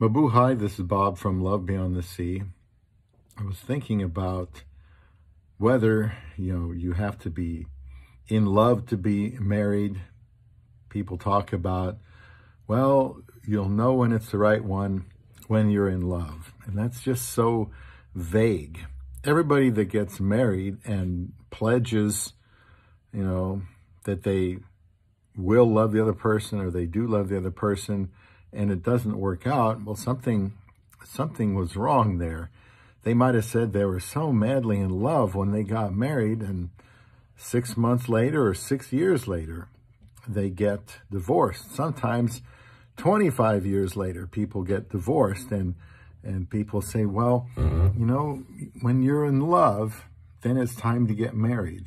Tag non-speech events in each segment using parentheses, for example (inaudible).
Mabuhay, this is Bob from Love Beyond the Sea. I was thinking about whether, you know, you have to be in love to be married. People talk about, well, you'll know when it's the right one when you're in love. And that's just so vague. Everybody that gets married and pledges, you know, that they will love the other person or they do love the other person and it doesn't work out, well, something, something was wrong there. They might have said they were so madly in love when they got married and six months later or six years later, they get divorced. Sometimes 25 years later, people get divorced and, and people say, well, mm-hmm. you know, when you're in love, then it's time to get married.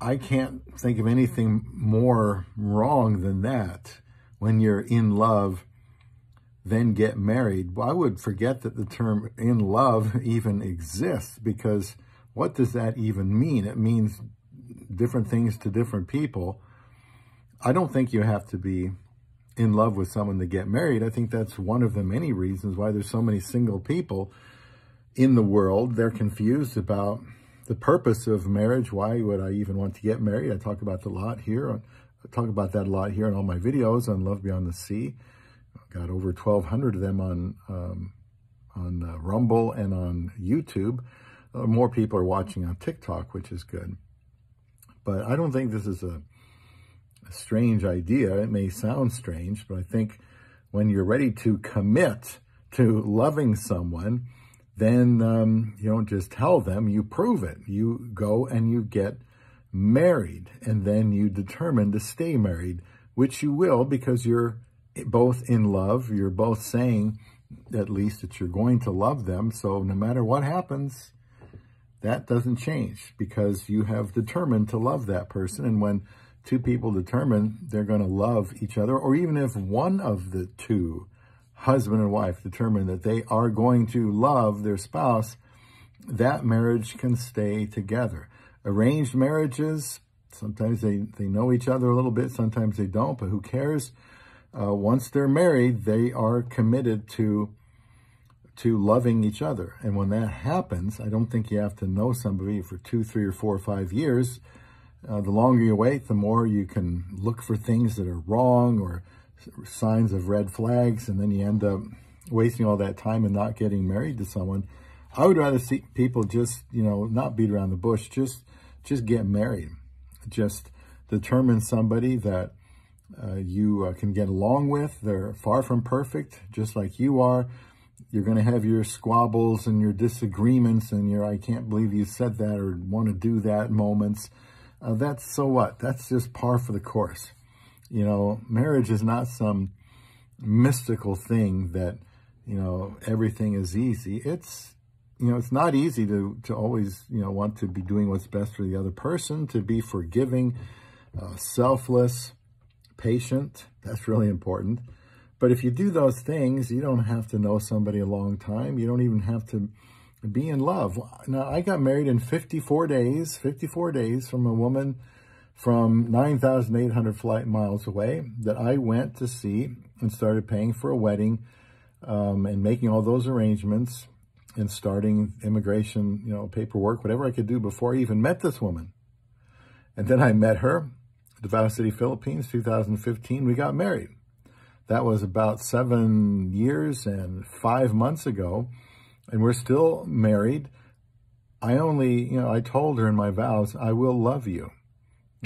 I can't think of anything more wrong than that when you're in love, then get married. Well, I would forget that the term in love even exists because what does that even mean? It means different things to different people. I don't think you have to be in love with someone to get married. I think that's one of the many reasons why there's so many single people in the world. They're confused about the purpose of marriage. Why would I even want to get married? I talk about the lot here I talk about that a lot here in all my videos on Love Beyond the Sea. I've got over 1,200 of them on um, on uh, Rumble and on YouTube. Uh, more people are watching on TikTok, which is good. But I don't think this is a, a strange idea. It may sound strange, but I think when you're ready to commit to loving someone, then um, you don't just tell them, you prove it. You go and you get married, and then you determine to stay married, which you will because you're both in love. You're both saying, at least, that you're going to love them. So no matter what happens, that doesn't change because you have determined to love that person. And when two people determine they're going to love each other, or even if one of the two, husband and wife, determine that they are going to love their spouse, that marriage can stay together arranged marriages, sometimes they, they know each other a little bit, sometimes they don't, but who cares? Uh, once they're married, they are committed to to loving each other. And when that happens, I don't think you have to know somebody for two, three, or four or five years. Uh, the longer you wait, the more you can look for things that are wrong or signs of red flags, and then you end up wasting all that time and not getting married to someone. I would rather see people just, you know, not beat around the bush, just just get married. Just determine somebody that uh, you uh, can get along with. They're far from perfect, just like you are. You're going to have your squabbles and your disagreements and your, I can't believe you said that or want to do that moments. Uh, that's so what? That's just par for the course. You know, marriage is not some mystical thing that, you know, everything is easy. It's you know, it's not easy to, to always, you know, want to be doing what's best for the other person, to be forgiving, uh, selfless, patient. That's really important. But if you do those things, you don't have to know somebody a long time. You don't even have to be in love. Now, I got married in 54 days, 54 days from a woman from 9,800 flight miles away that I went to see and started paying for a wedding um, and making all those arrangements and starting immigration, you know, paperwork, whatever I could do before I even met this woman. And then I met her, Davao City, Philippines, 2015. We got married. That was about seven years and five months ago. And we're still married. I only, you know, I told her in my vows, I will love you.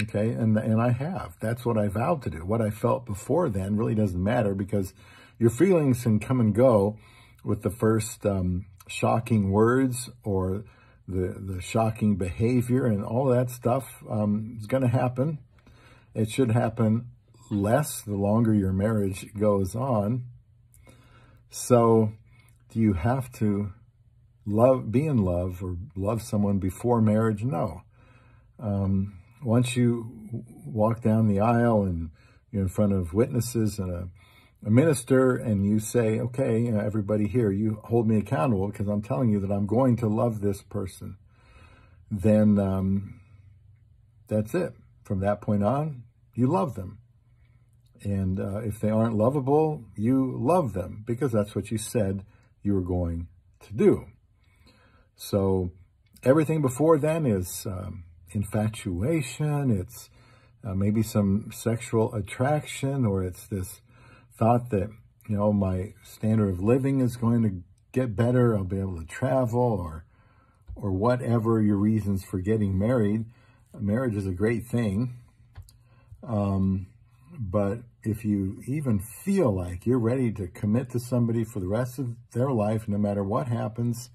Okay. And, and I have. That's what I vowed to do. What I felt before then really doesn't matter because your feelings can come and go with the first um, shocking words or the, the shocking behavior and all that stuff um, is going to happen. It should happen less the longer your marriage goes on. So do you have to love, be in love or love someone before marriage? No. Um, once you walk down the aisle and you're in front of witnesses and a a minister and you say, okay, you know, everybody here, you hold me accountable because I'm telling you that I'm going to love this person, then um, that's it. From that point on, you love them. And uh, if they aren't lovable, you love them because that's what you said you were going to do. So everything before then is um, infatuation, it's uh, maybe some sexual attraction, or it's this thought that, you know, my standard of living is going to get better, I'll be able to travel, or or whatever your reasons for getting married. Marriage is a great thing. Um, but if you even feel like you're ready to commit to somebody for the rest of their life, no matter what happens,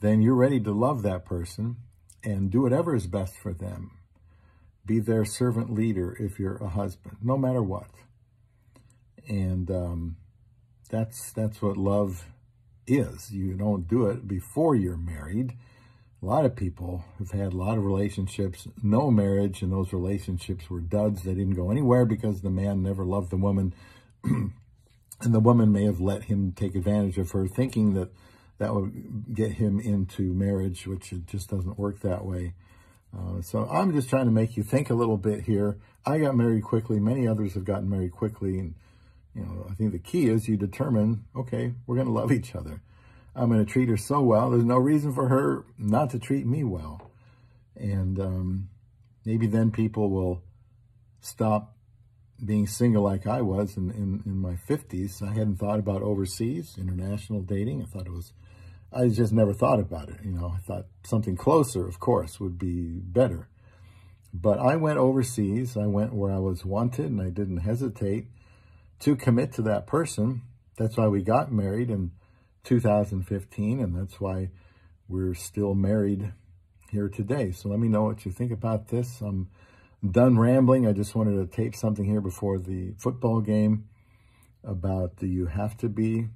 then you're ready to love that person and do whatever is best for them. Be their servant leader if you're a husband, no matter what. And um, that's that's what love is. You don't do it before you're married. A lot of people have had a lot of relationships, no marriage, and those relationships were duds. They didn't go anywhere because the man never loved the woman. (clears throat) and the woman may have let him take advantage of her, thinking that that would get him into marriage, which it just doesn't work that way. Uh, so I'm just trying to make you think a little bit here. I got married quickly. Many others have gotten married quickly. And, you know, I think the key is you determine, okay, we're going to love each other. I'm going to treat her so well. There's no reason for her not to treat me well. And um, maybe then people will stop being single like I was in, in, in my 50s. I hadn't thought about overseas, international dating. I thought it was I just never thought about it. You know, I thought something closer, of course, would be better. But I went overseas. I went where I was wanted, and I didn't hesitate to commit to that person. That's why we got married in 2015, and that's why we're still married here today. So let me know what you think about this. I'm done rambling. I just wanted to tape something here before the football game about do you have to be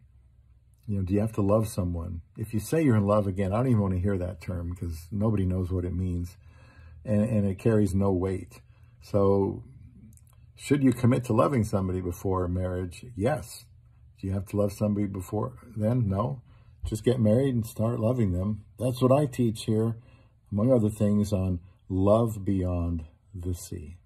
you know, do you have to love someone? If you say you're in love again, I don't even want to hear that term because nobody knows what it means and, and it carries no weight. So should you commit to loving somebody before marriage? Yes. Do you have to love somebody before then? No. Just get married and start loving them. That's what I teach here, among other things, on love beyond the sea.